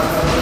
아.